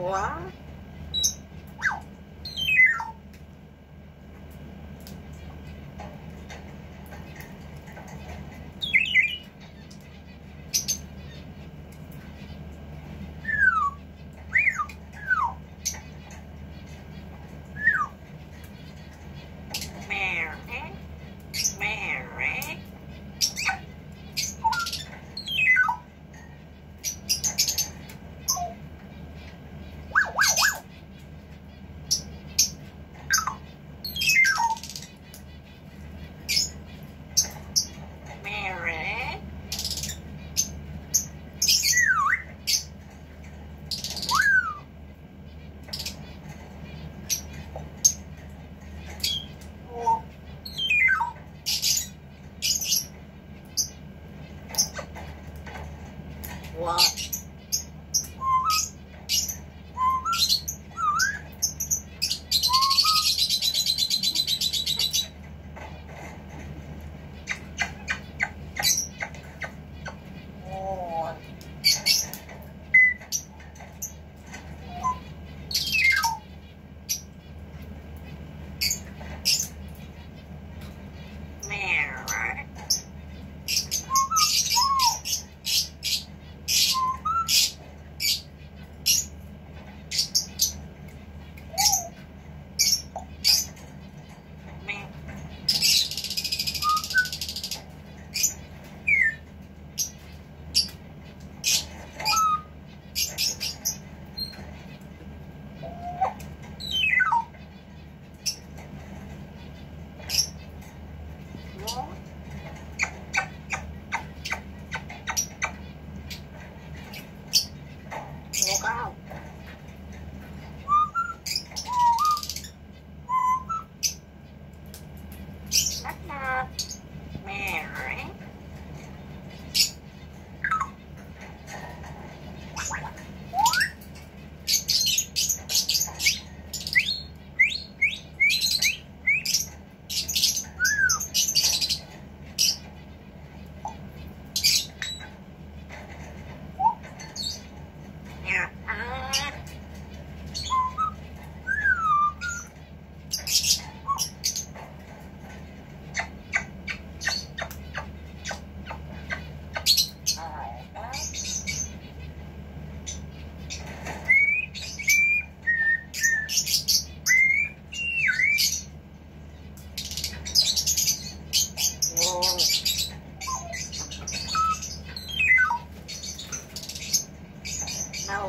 Wow.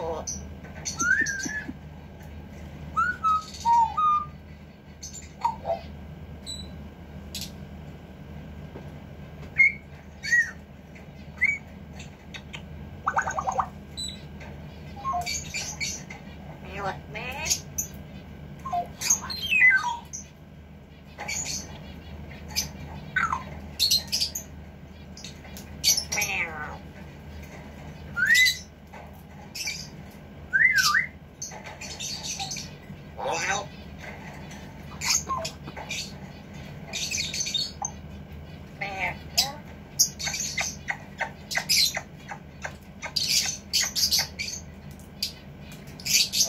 out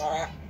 alright.